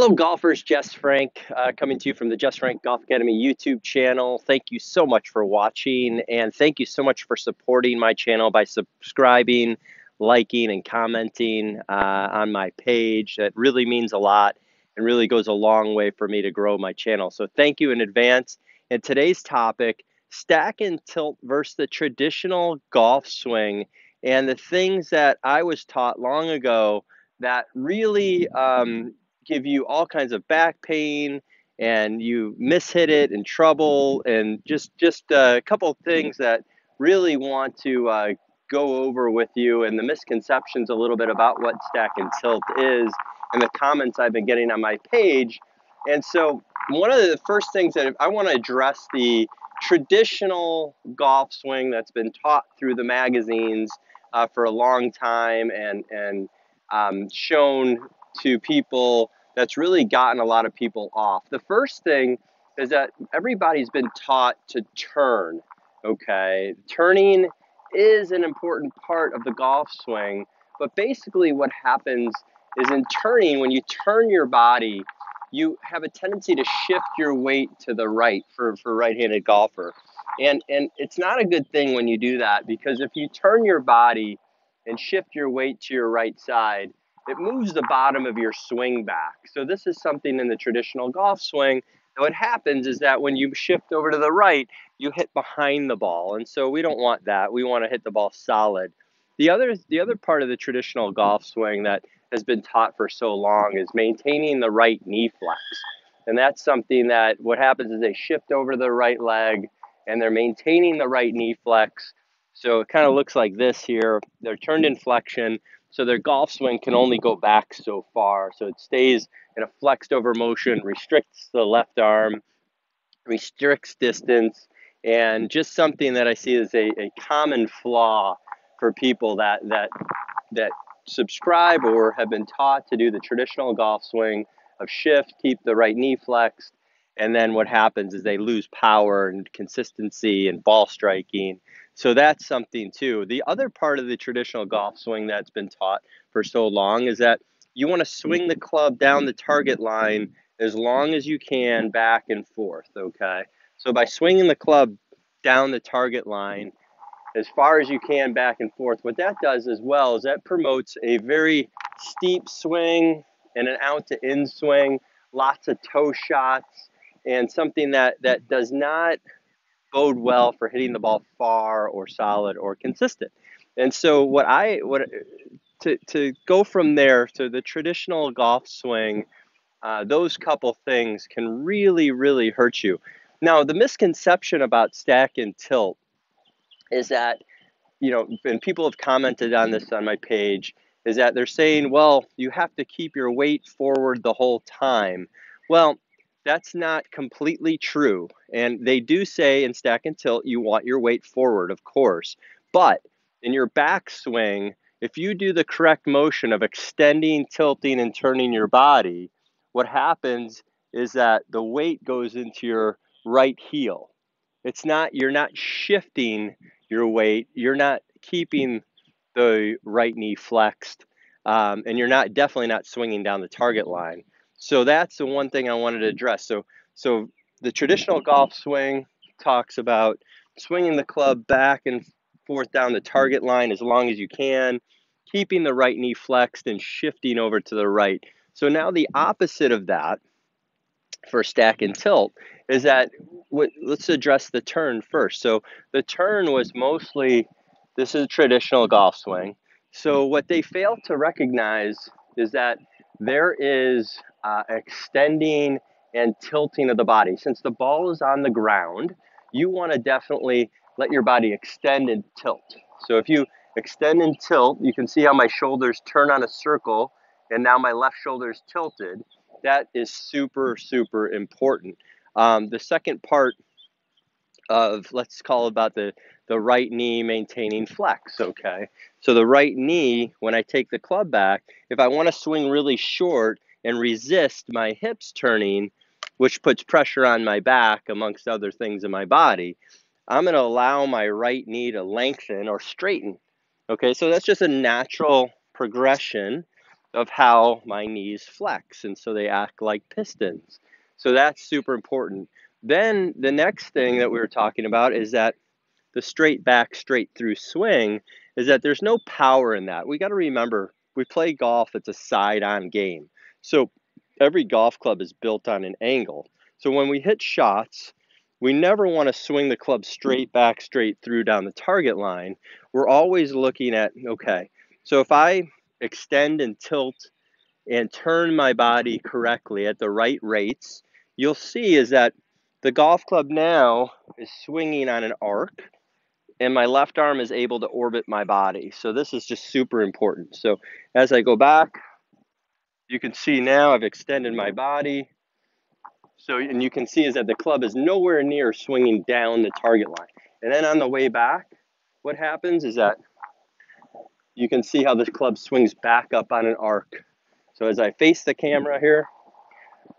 Hello, golfers. Jess Frank uh, coming to you from the Jess Frank Golf Academy YouTube channel. Thank you so much for watching, and thank you so much for supporting my channel by subscribing, liking, and commenting uh, on my page. That really means a lot and really goes a long way for me to grow my channel. So, thank you in advance. And today's topic stack and tilt versus the traditional golf swing, and the things that I was taught long ago that really um, give you all kinds of back pain and you mishit it and trouble and just just a couple things that really want to uh, go over with you and the misconceptions a little bit about what stack and tilt is and the comments I've been getting on my page. And so one of the first things that I want to address the traditional golf swing that's been taught through the magazines uh, for a long time and and um, shown to people that's really gotten a lot of people off. The first thing is that everybody's been taught to turn, okay? Turning is an important part of the golf swing, but basically what happens is in turning, when you turn your body, you have a tendency to shift your weight to the right for, for right-handed golfer. And, and it's not a good thing when you do that because if you turn your body and shift your weight to your right side, it moves the bottom of your swing back. So this is something in the traditional golf swing. And what happens is that when you shift over to the right, you hit behind the ball. And so we don't want that. We want to hit the ball solid. The other the other part of the traditional golf swing that has been taught for so long is maintaining the right knee flex. And that's something that what happens is they shift over the right leg and they're maintaining the right knee flex. So it kind of looks like this here. They're turned in flexion. So their golf swing can only go back so far. So it stays in a flexed over motion, restricts the left arm, restricts distance, and just something that I see as a, a common flaw for people that that that subscribe or have been taught to do the traditional golf swing of shift, keep the right knee flexed, and then what happens is they lose power and consistency and ball striking so that's something too. The other part of the traditional golf swing that's been taught for so long is that you want to swing the club down the target line as long as you can back and forth, okay? So by swinging the club down the target line as far as you can back and forth, what that does as well is that promotes a very steep swing and an out to in swing, lots of toe shots, and something that, that does not bode well for hitting the ball far or solid or consistent. And so what I what to to go from there to the traditional golf swing, uh, those couple things can really really hurt you. Now the misconception about stack and tilt is that you know, and people have commented on this on my page, is that they're saying, well, you have to keep your weight forward the whole time. Well, that's not completely true. And they do say in stack and tilt, you want your weight forward, of course. But in your backswing, if you do the correct motion of extending, tilting, and turning your body, what happens is that the weight goes into your right heel. It's not, you're not shifting your weight, you're not keeping the right knee flexed, um, and you're not definitely not swinging down the target line. So that's the one thing I wanted to address. So so the traditional golf swing talks about swinging the club back and forth down the target line as long as you can, keeping the right knee flexed and shifting over to the right. So now the opposite of that for stack and tilt is that let's address the turn first. So the turn was mostly this is a traditional golf swing. So what they fail to recognize is that there is uh, extending and tilting of the body. Since the ball is on the ground, you want to definitely let your body extend and tilt. So if you extend and tilt, you can see how my shoulders turn on a circle and now my left shoulder is tilted. That is super, super important. Um, the second part of, let's call about the, the right knee maintaining flex, okay? So the right knee, when I take the club back, if I want to swing really short, and resist my hips turning, which puts pressure on my back, amongst other things in my body, I'm going to allow my right knee to lengthen or straighten. Okay, so that's just a natural progression of how my knees flex. And so they act like pistons. So that's super important. Then the next thing that we were talking about is that the straight back, straight through swing is that there's no power in that. We got to remember we play golf, it's a side on game. So every golf club is built on an angle. So when we hit shots, we never want to swing the club straight back, straight through down the target line. We're always looking at, okay, so if I extend and tilt and turn my body correctly at the right rates, you'll see is that the golf club now is swinging on an arc and my left arm is able to orbit my body. So this is just super important. So as I go back, you can see now I've extended my body. So, and you can see is that the club is nowhere near swinging down the target line. And then on the way back, what happens is that you can see how this club swings back up on an arc. So as I face the camera here,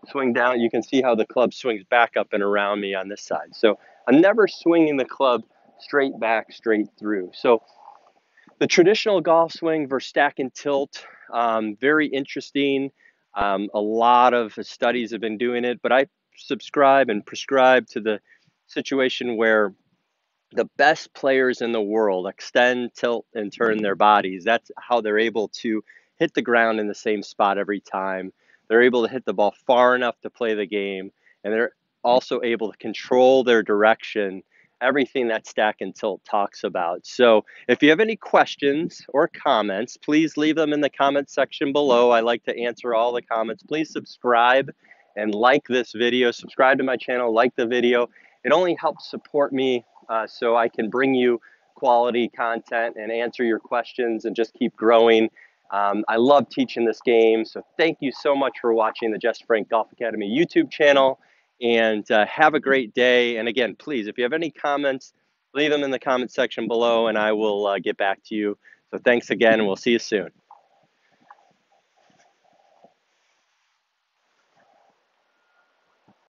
swing down, you can see how the club swings back up and around me on this side. So I'm never swinging the club straight back, straight through. So the traditional golf swing versus stack and tilt, um, very interesting. Um, a lot of studies have been doing it, but I subscribe and prescribe to the situation where the best players in the world extend, tilt, and turn their bodies. That's how they're able to hit the ground in the same spot every time. They're able to hit the ball far enough to play the game, and they're also able to control their direction everything that Stack and Tilt talks about. So if you have any questions or comments, please leave them in the comment section below. I like to answer all the comments. Please subscribe and like this video. Subscribe to my channel, like the video. It only helps support me uh, so I can bring you quality content and answer your questions and just keep growing. Um, I love teaching this game, so thank you so much for watching the Jess Frank Golf Academy YouTube channel and uh, have a great day. And again, please, if you have any comments, leave them in the comment section below and I will uh, get back to you. So thanks again, and we'll see you soon.